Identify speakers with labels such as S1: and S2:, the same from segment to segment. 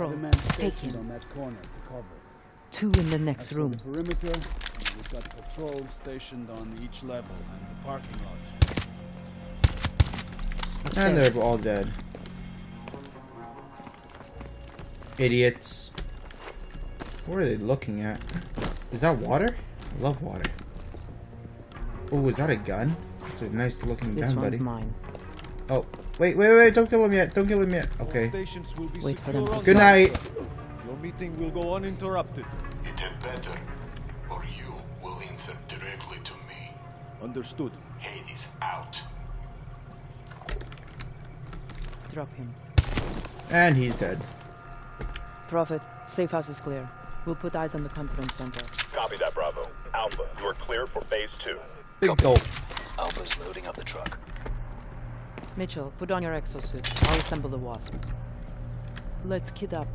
S1: Control. Take him.
S2: on that corner to cover.
S1: Two in the next room.
S2: The perimeter, we've got patrols stationed on each level and the parking lot.
S3: And they're all dead. Idiots. What are they looking at? Is that water? I love water. Oh, is that a gun? It's a nice looking
S1: This
S3: gun,
S1: one's
S3: buddy.
S1: mine.
S3: Oh, wait, wait, wait! Don't kill him yet! Don't kill him yet! Okay.
S2: Will be
S1: Wait for
S2: secure
S1: them
S3: Good night.
S2: Your meeting will go uninterrupted.
S4: It had better, or you will answer directly to me.
S2: Understood.
S4: Hades out.
S1: Drop him.
S3: And he's dead.
S1: Prophet, safe house is clear. We'll put eyes on the conference center.
S5: Copy that, Bravo. Alpha, you are clear for phase two.
S3: Big gulp.
S6: Alpha's loading up the truck.
S1: Mitchell, put on your exosuit. I'll assemble the wasp. Let's kid up.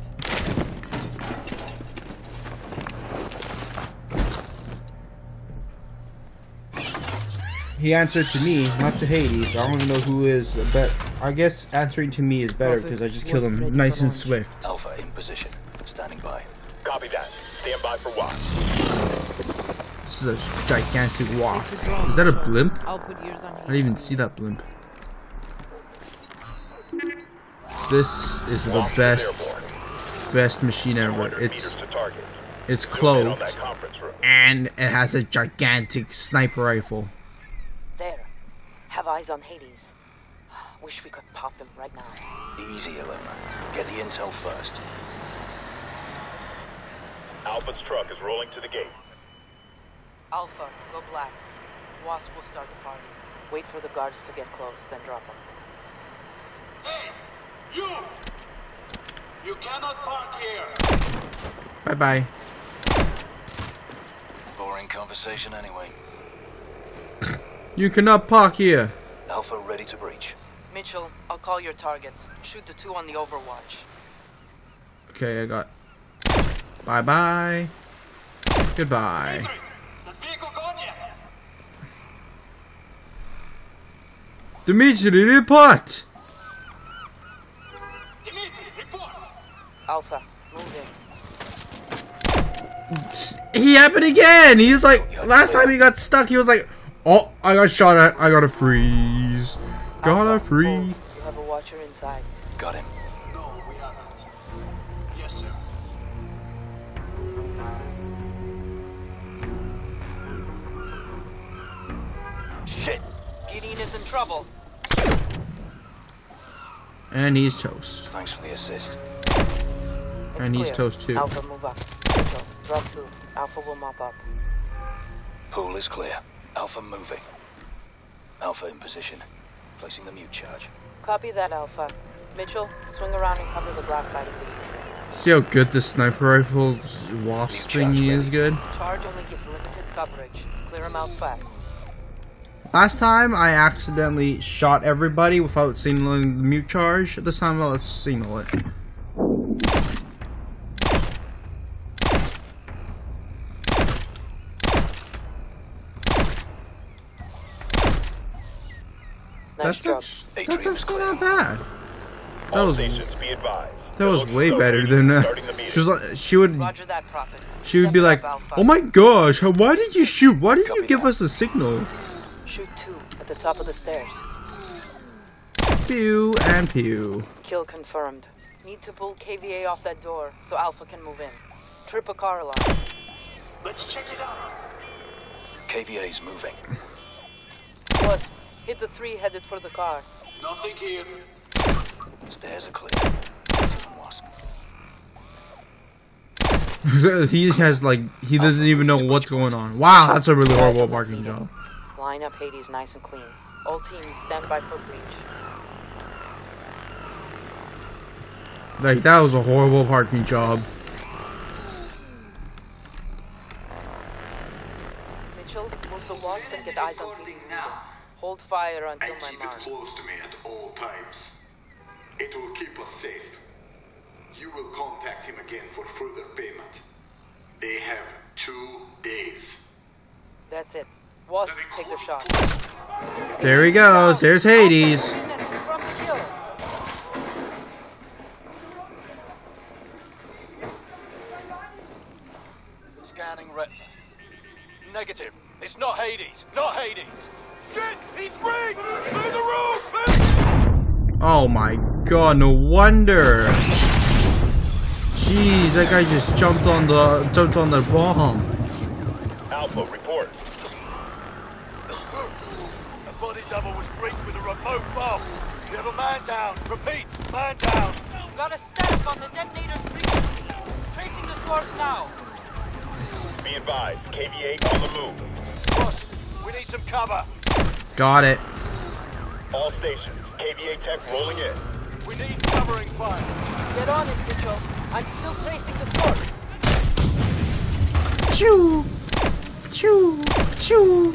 S3: He answered to me, not to Hades. I don't even know who is, but I guess answering to me is better because I just
S1: was
S3: killed him nice and
S1: launch.
S3: swift.
S6: Alpha in position. Standing by.
S5: Copy that. Stand by for watch.
S3: This is a gigantic wasp. Is that a blimp?
S1: I'll put ears on
S3: I didn't even see that blimp. This is the best, best machine ever. It's
S5: target.
S3: it's
S5: Zoom
S3: closed
S5: that conference room.
S3: and it has a gigantic sniper rifle.
S7: There. Have eyes on Hades. Wish we could pop him right now.
S6: Easy, Ilona. Get the intel first.
S5: Alpha's truck is rolling to the gate.
S1: Alpha, go black. Wasp will start the party.
S7: Wait for the guards to get close, then drop them.
S8: Hey, you! You cannot park here!
S3: Bye bye.
S6: Boring conversation anyway.
S3: You cannot park here.
S6: Alpha ready to breach.
S1: Mitchell, I'll call your targets. Shoot the two on the overwatch.
S3: Okay, I got. Bye bye. Goodbye.
S8: The vehicle gone yet?
S3: Dimitri, report.
S8: Dimitri, report!
S7: Alpha, move in.
S3: He happened again. He was like, last time he got stuck, he was like, oh, I got shot at. I gotta freeze. Gotta freeze.
S7: You have a watcher inside.
S6: Got him.
S8: No, we haven't. Yes, sir.
S6: Shit.
S1: Gideon is in trouble.
S3: And he's toast.
S6: Thanks for the assist.
S7: It's
S3: And he's
S7: clear.
S3: toast too.
S7: Alpha, move up. Mitchell, drop two. Alpha will mop up.
S6: Pool is clear. Alpha moving. Alpha in position. Placing the mute charge.
S7: Copy that, Alpha. Mitchell, swing around and cover the glass side of the vehicle.
S3: See how good this sniper rifle's wasp thingy is good?
S7: Charge only gives limited coverage. Clear him out fast.
S3: Last time I accidentally shot everybody without signaling the mute charge. This time I'll signal it.
S7: Nice
S3: That's,
S7: job.
S3: act-
S6: Atrium
S3: that's
S6: is
S3: actually not bad. That
S5: All
S3: was
S5: be advised.
S3: that was way better than
S5: is
S3: uh,
S5: starting the meeting.
S3: she was like she would
S1: Roger that, Prophet.
S3: she would
S1: Step
S3: be like oh my gosh why did you shoot why did you give
S6: that.
S3: us a signal
S7: Shoot two at the top of the stairs.
S3: pew and pew
S7: Kill confirmed. Need to pull KVA off that door so Alpha can move in. Trip a car alarm.
S8: Let's check it out.
S6: KVA's moving.
S7: Wasp, hit the three headed for the car.
S8: Nothing here.
S6: Stairs are clear. Alpha and Wasp.
S3: he has like he doesn't even know what's going on wow that's a really horrible parking job
S7: Line up Hades nice and clean. All teams stand by for breach.
S3: like that was a horrible parking job
S7: Mitchell, move the wasp and get eyes on Hades moving. Hold fire until
S4: And
S7: my
S4: keep it close to me at all times. It will keep us safe. You will contact him again for further payment. They have two days.
S7: That's it. Wasp, take the shot.
S3: there he goes there's Hades Oh my god, no wonder. Jeez, that guy just jumped on the jumped on the bomb.
S5: Alpha, report.
S6: A body double was breached with a remote bomb. We have a man down. Repeat, man down.
S7: Got a stack on the detonator's frequency. Tracing the source now.
S5: Be advised, KVA on the move.
S6: Boss, we need some cover.
S3: Got it.
S5: All stations, KVA tech rolling in.
S6: We need covering fire.
S7: Get on it, Mitchell. I'm still chasing the source.
S3: Choo, choo, choo.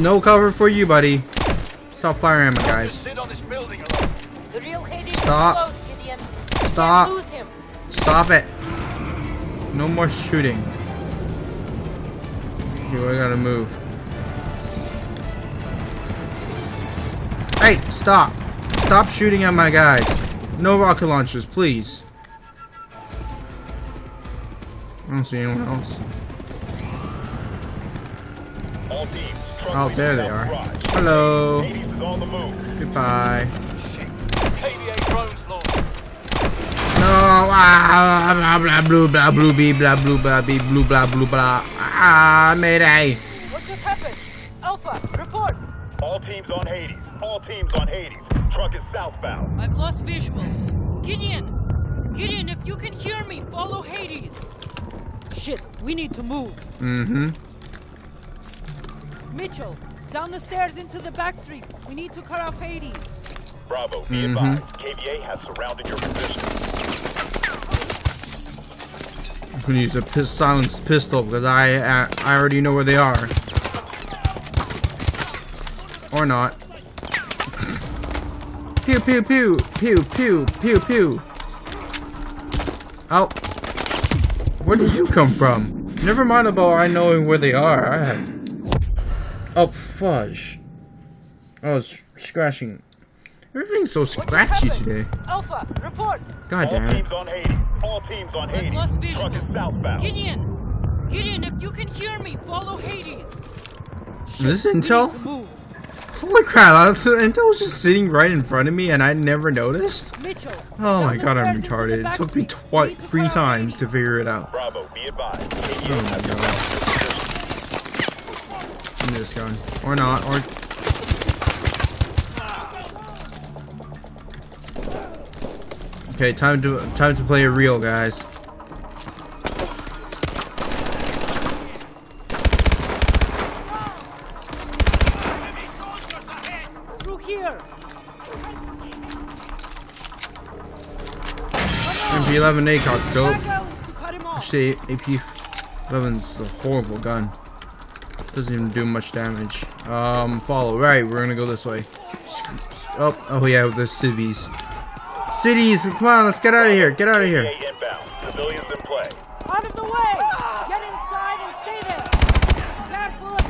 S3: No cover for you, buddy. Stop firing at my guys.
S6: sit on this building alone.
S7: The real Hades
S3: Stop.
S7: is close, Gideon.
S3: Stop.
S7: Can't lose him.
S3: Stop it. No more shooting. Okay, we gotta move. Hey, stop. Stop shooting at my guys. No rocket launchers, please. I don't see anyone else.
S5: All teams, truck
S3: Oh, there they are. Hello.
S5: Hades is on the move.
S3: Goodbye.
S6: KVA drones launched.
S3: No, ah, blah, blah, blah, blah, blue, bee, blah, blue, blah, bee, blue, blah, blue, blah. Ah, mayday.
S5: Teams on Hades. All teams on Hades. Truck is southbound.
S9: I've lost visual. Gideon! Gideon, if you can hear me, follow Hades!
S1: Shit, we need to move.
S3: Mm-hmm.
S1: Mitchell, down the stairs into the back street. We need to cut off Hades.
S5: Bravo, be
S3: Mhm.
S5: advised. KVA has surrounded your position.
S3: I'm gonna use a pis silenced pistol because I, I I already know where they are. Or not. Pew pew pew pew pew pew pew. Oh, where did you come from? Never mind about I knowing where they are. I had. Oh fudge! I was scratching. Everything's so scratchy today.
S7: Alpha, report.
S3: God
S5: All
S3: damn it!
S5: teams on Hades. All teams on
S9: I've
S5: Hades.
S9: lost visual.
S5: Truck is southbound.
S9: Gideon! Gideon, if you can hear me, follow Hades!
S3: Is this
S1: We need
S3: intel?
S1: To move.
S3: Holy crap, I- Intel was just sitting right in front of me and I never noticed?
S1: Mitchell.
S3: Oh my god, I'm
S1: stairs into the
S3: retarded. It took me
S1: street. We
S3: twi-
S1: need to
S3: three times to figure it out.
S5: Bravo, be advised.
S3: Oh
S5: KVA
S3: my
S5: has
S3: God.
S5: surrounded your position.
S3: Give me this gun. Or not, or... Okay, time to time to play a real, guys.
S1: Through here.
S3: MP11 ACOG, dope.
S1: Back out to cut.
S3: Actually, AP11's a horrible gun. Doesn't even do much damage. Um, follow. Right, we're gonna go this way. Oh, oh yeah, the cities. Cities, come on, let's get out of here. Get out of here.
S5: Civilians in play.
S1: Out of the way. Get inside and stay there. Careful of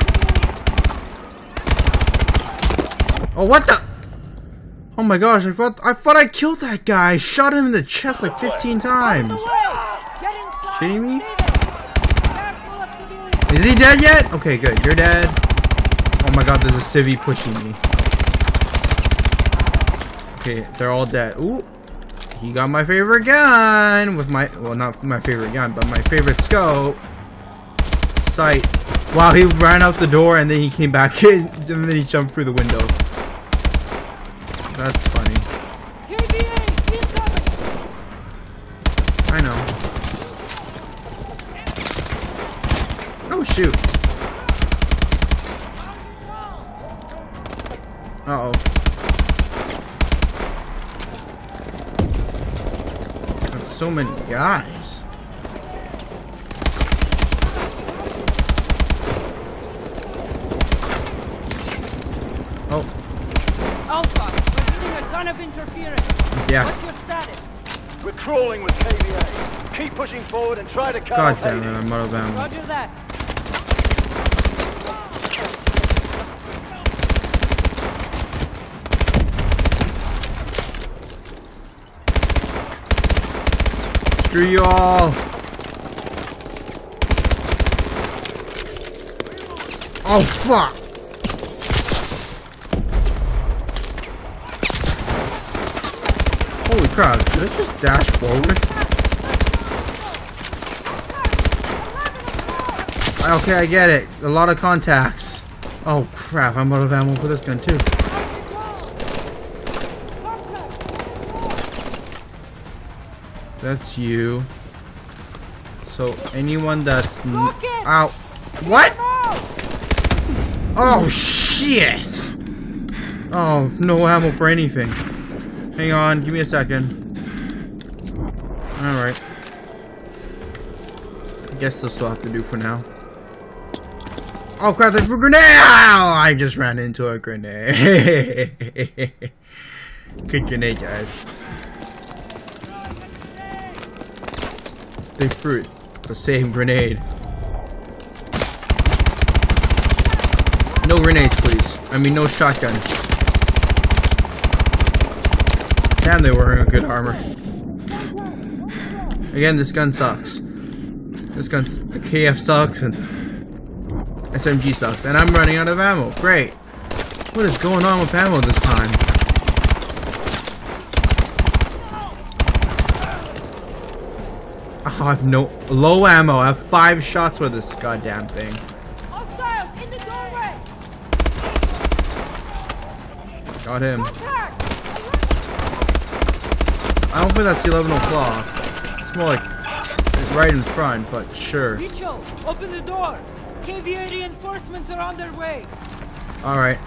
S1: civilians.
S3: Oh, what the? Oh my gosh, I thought I thought I killed that guy. I shot him in the chest like 15 times. Kidding me? Is he dead yet? Okay, good. You're dead. Oh my god, there's a civvy pushing me. Okay, they're all dead. Ooh. He got my favorite gun with my well not my favorite gun, but my favorite scope. Sight. Wow, he ran out the door and then he came back in and then he jumped through the window. That's funny.
S1: Incoming.
S3: I know. Oh shoot. Uh oh. That's so many guys. Yeah.
S1: What's your status?
S6: We're crawling with KVA. Keep pushing forward and try to cut
S3: God damn it, I'm out of ammo.
S1: Roger that.
S3: Screw you all. Oh fuck. Holy crap, did I just dash forward? Okay, I get it. A lot of contacts. Oh crap, I'm out of ammo for this gun too. That's you. So anyone that's out. What? Oh shit! Oh, no ammo for anything. Hang on, give me a second. Alright. I guess that's what have to do for now. Oh crap, there's a grenade! I just ran into a grenade. Good grenade, guys. They fruit. The same grenade. No grenades, please. I mean, no shotguns. Damn, they were wearing good armor. Again, this gun sucks. This gun, the KF sucks, and SMG sucks. And I'm running out of ammo. Great. What is going on with ammo this time? Oh, I have no low ammo. I have five shots with this goddamn thing. Got him. I don't think that's 11 o'clock. It's more like right in front, but sure.
S9: Mitchell, open the door! KVA reinforcements are on their way!
S3: Alright.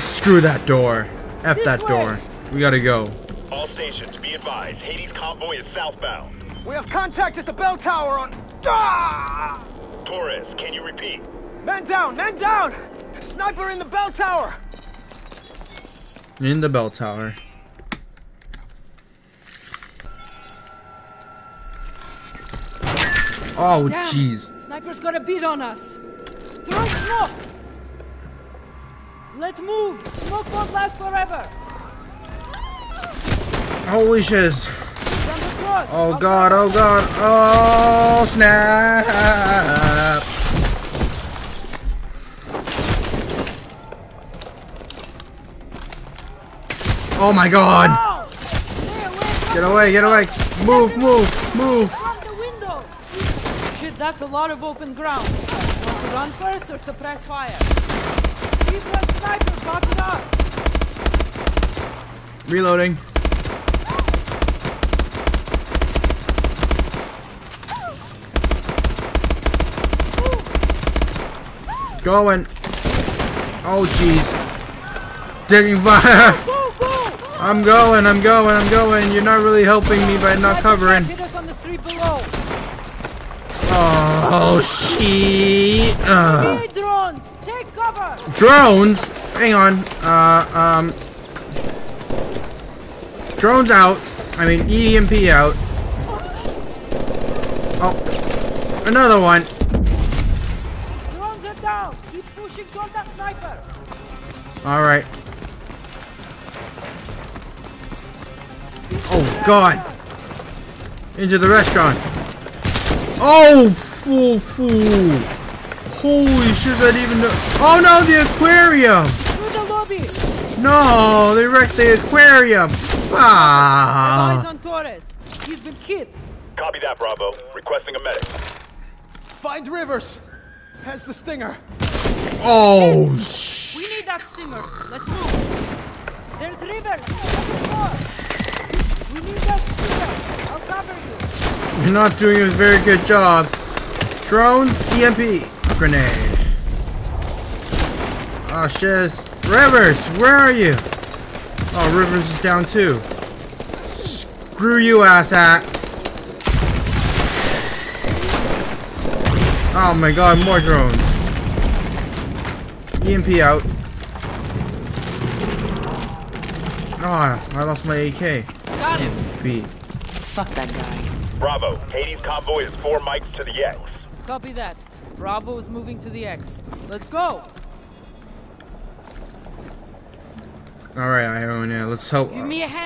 S3: Screw that door. F
S9: This
S3: that
S9: way.
S3: door. We gotta go.
S5: All stations, be advised. Hades convoy is southbound.
S6: We have contact at the bell tower on. Ah!
S5: Torres, can you repeat?
S6: Man down! Man down! Sniper in the bell tower!
S3: In the bell tower. Oh, jeez.
S9: Sniper's got a beat on us! Throw smoke! Let's move! Smoke won't last forever!
S3: Holy shiz.
S9: From the cross!
S3: Oh god, oh god, oh snap! Oh my god!
S9: Ow! Stay away from
S3: Get away, get away! Move, move, move!
S9: That's a lot of open ground. Want to run first or suppress fire? Keep that sniper, pop it up!
S3: Reloading. Going. Oh jeez. Taking fire.
S9: Go, go!
S3: I'm going, I'm going, I'm going. You're not really helping me by not covering.
S9: Hit us on the street below!
S3: Oh shit. Uh,
S9: drones! Take cover!
S3: drones. Hang on. Uh, um. Drones out. I mean EMP out. Oh, another one.
S9: Drones are down! Keep pushing toward that sniper!
S3: All right. Oh God! Into the restaurant. Oh, fool, fool! Holy shit! That even. Oh no, the aquarium!
S9: The!
S3: No, they wrecked the aquarium.
S9: Eyes
S3: Ah!
S9: on Torres! He's been hit!
S5: Copy that, Bravo. Requesting a medic.
S6: Find Rivers! Has the stinger.
S3: Oh sh!
S9: We need that stinger! Let's move! There's Rivers! We need that stinger! I'll cover you!
S3: You're not doing a very good job. Drones, EMP, grenade. Ah, oh shiz. Rivers, where are you? Oh, Rivers is down too. Screw you, asshat. Oh my god, more drones. EMP out. Oh, I lost my AK.
S9: Got him!
S3: B.
S1: Fuck that guy.
S5: Bravo, Hades convoy is four mics to the X.
S9: Copy that. Bravo is moving to the X. Let's go!
S3: Alright, Ilona, let's help.
S9: Give me a hand!